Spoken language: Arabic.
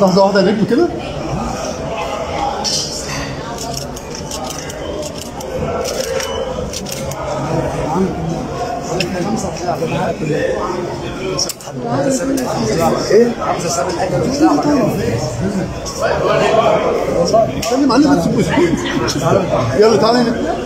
لحظة واحدة نجم كده؟ إيه؟ اتكلم عليه بس بوش يلا تعالى هنا